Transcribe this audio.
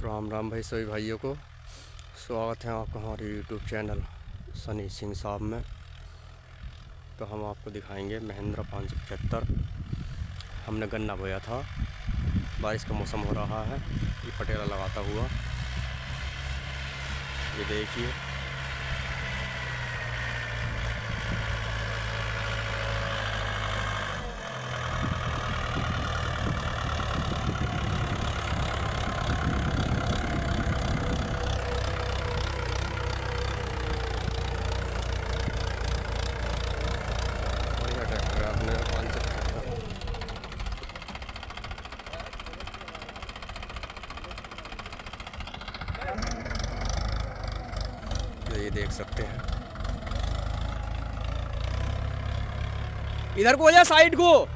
राम राम भाई, सभी भाइयों को स्वागत है आपका हमारे यूट्यूब चैनल सनी सिंह साहब में। तो हम आपको दिखाएँगे महिंद्रा पाँच सौ पचहत्तर। हमने गन्ना बोया था। बारिश का मौसम हो रहा है। ये पटेला लगाता हुआ। ये देखिए बढ़िया ट्रैक्टर है अपने पाँच सौ पचहत्तर तो ये देख सकते हैं। इधर को हो जा साइड को।